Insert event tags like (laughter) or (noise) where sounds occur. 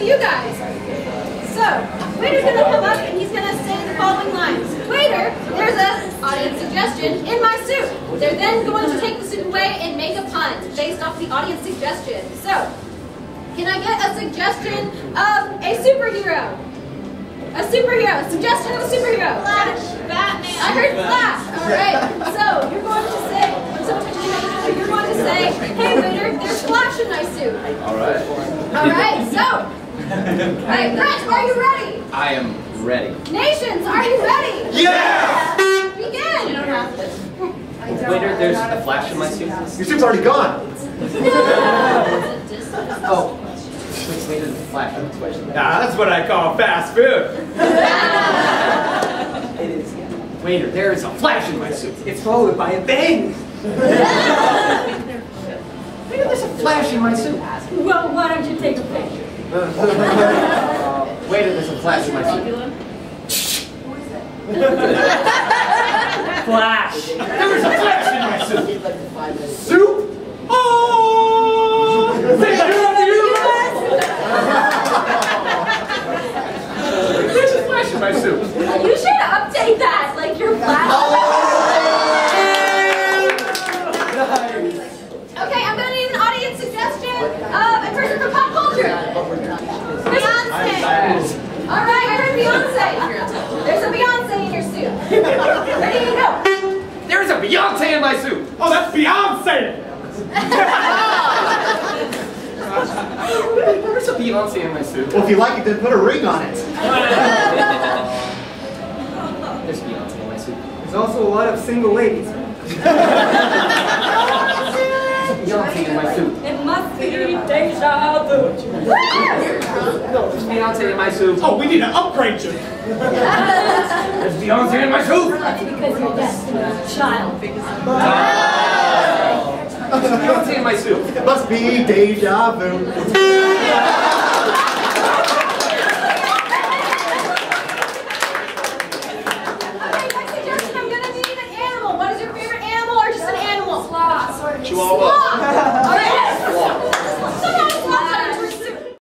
to you guys. So, Waiter's gonna come up and he's gonna say the following lines. Waiter, there's a audience suggestion in my soup. They're then going to take the soup away and make a pun based off the audience suggestion. So, can I get a suggestion of a superhero? A superhero. Suggestion of a superhero. Flash. Batman. I heard Flash. All right. So you're going to say, when someone mentions your name, you're going to say, "Hey waiter, there's Flash in my soup." All right. All right. So, all right, Brett, are you ready? I am ready. Nations, are you ready? Yeah! Begin. You don't have to. I don't, Waiter, there's a flash in my suit. Your suit's already gone. (laughs) Oh. Waiter, there's a flash in my suit. Ah, that's what I call fast food. (laughs) It is. Waiter, there is a flash in my suit. It's followed by a bang. (laughs) Waiter, there's a flash in my suit. Well, why don't you take a picture? Uh, waiter, there's a flash in my suit. Flash. There is a flash in my suit. Soup. Oh! Thank you, There's a flash in my suit. You should update that, like your Flash. Beyonce in my suit. Oh, that's Beyonce. There's a Beyonce in my suit. Well, if you like it, then put a ring on it. There's Beyonce in my suit. There's also a lot of single ladies. Beyonce in my suit. It must be deja vu. No, there's Beyonce in my suit. Oh, we need to upgrade you. There's Beyonce in my suit. Child. There's Beyonce in my suit. It must be deja vu. Okay, next suggestion, I'm gonna need an animal. What is your favorite animal or just an animal? Sloth. Chihuahua. Sloth.